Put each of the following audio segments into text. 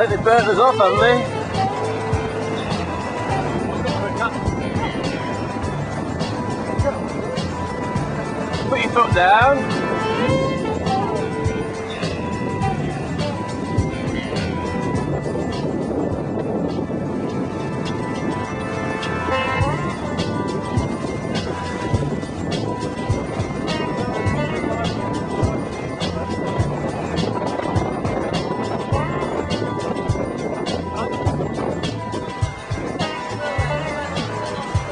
Think they burnt us off, haven't they? Put your foot down.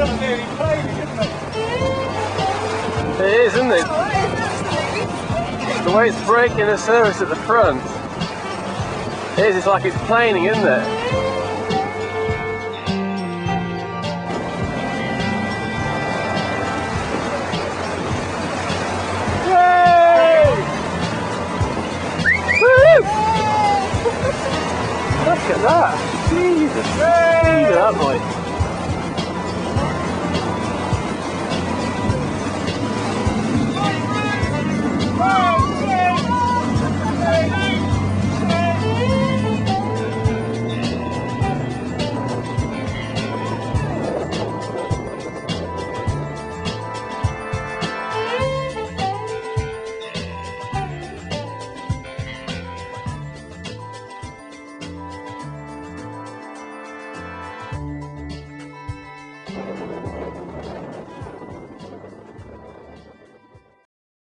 It? Is, isn't it? The way it's breaking the surface at the front. It is, it's like it's planing, isn't it? Look at that! Jesus! Look at that boy!